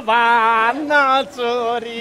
भान चोरी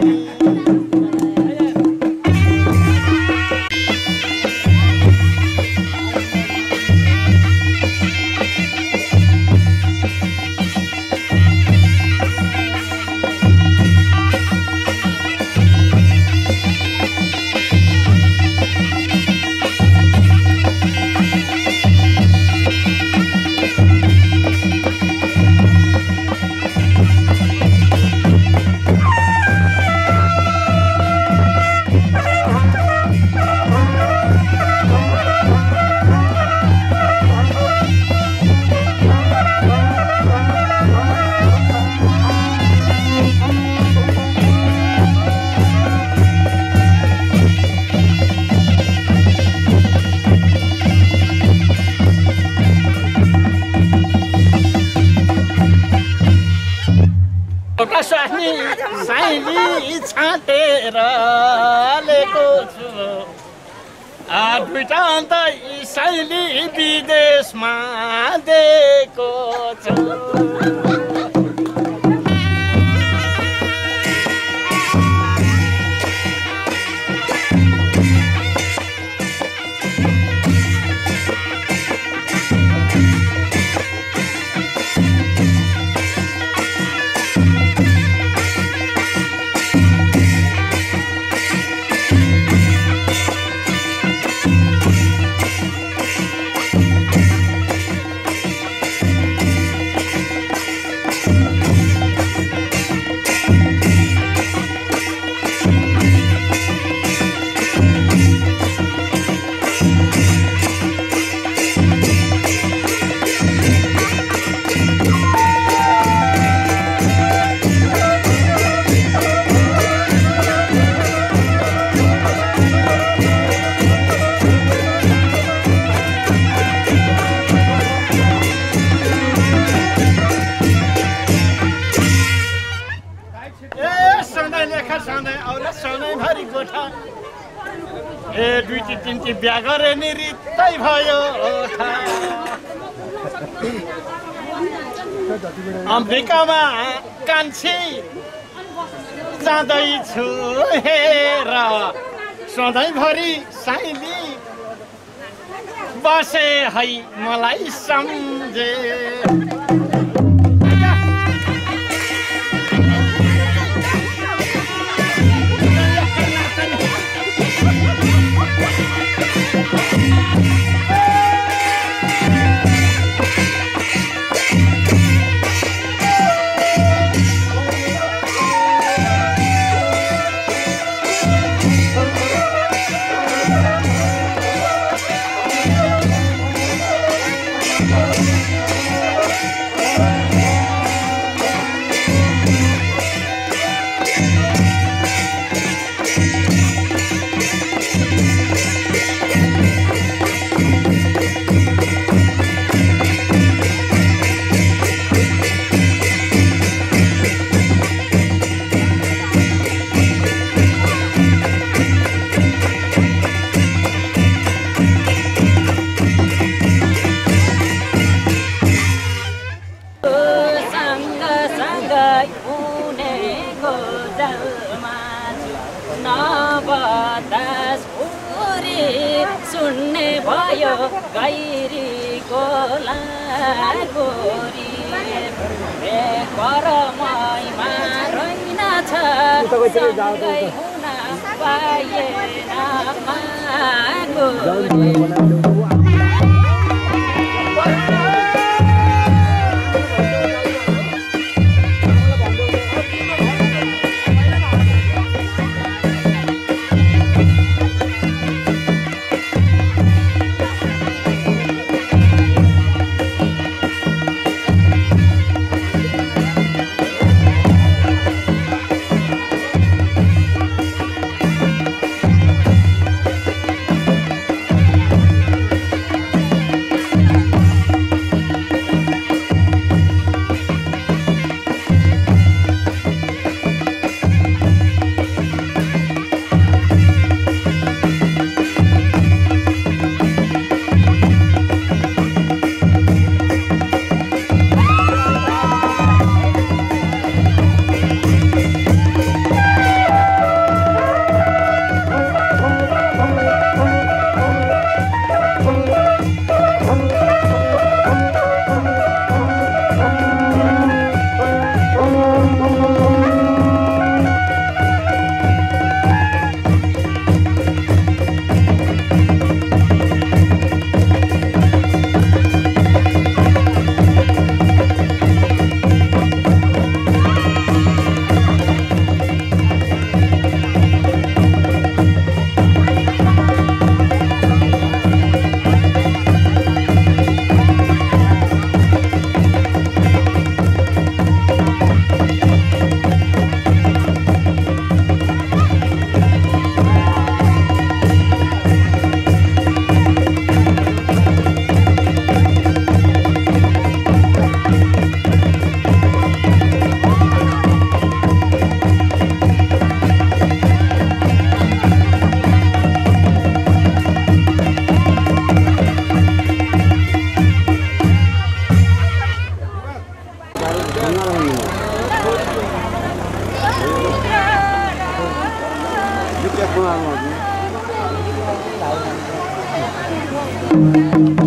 एउटा स्वास्नी साइली छाँटेर ल्याएको छु दुइटा अन्त साइली विदेशमा दिएको छु बिहा गरे नि रित्तै भयो कान्छी जाँदैछु हेर सधैँभरि साइली बसे है मलाई सम्झे। नबतास पुरी सुन्ने भयो गैरीको लागोरी करमैमा रहेनछ सँगै हुन पाएन मागोरी। Thank you.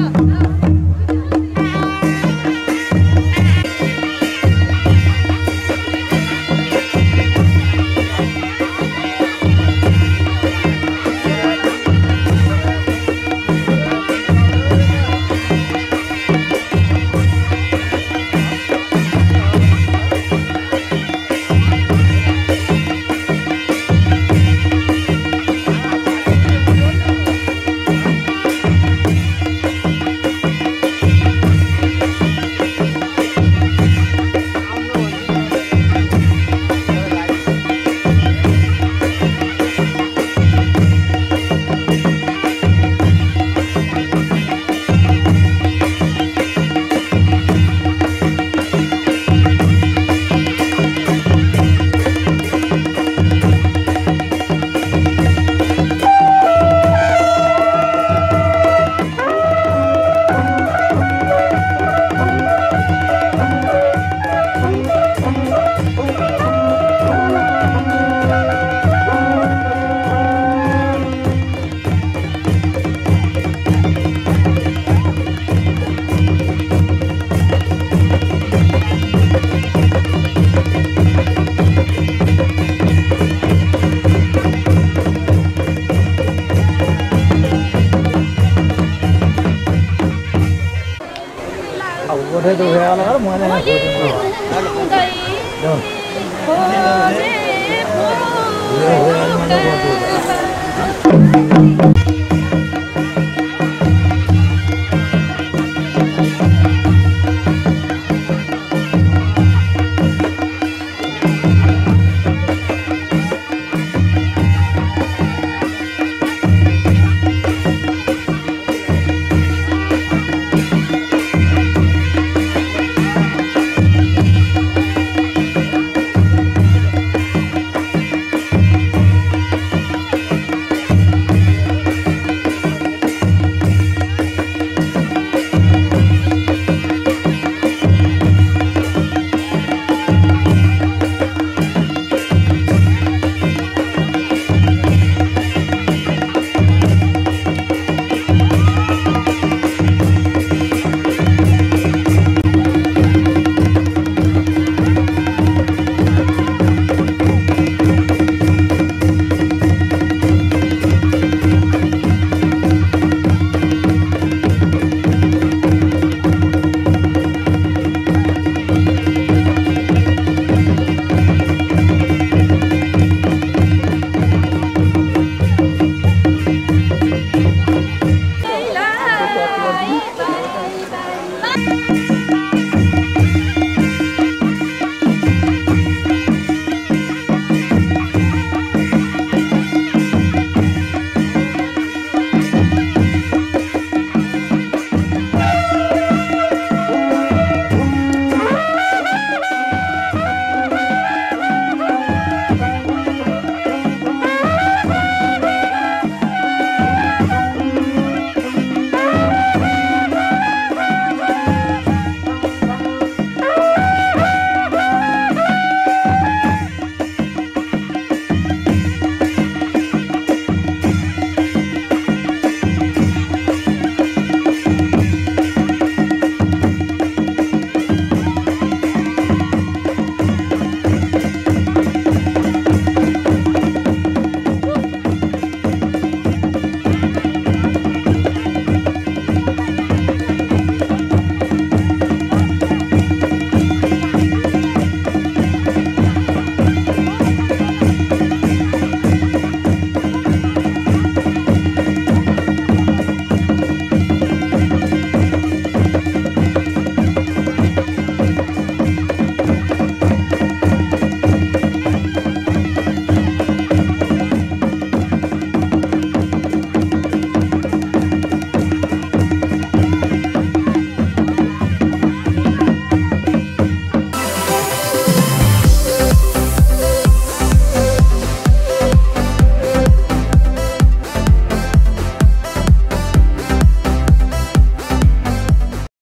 भोलि उदाउँदै खोजे फुलका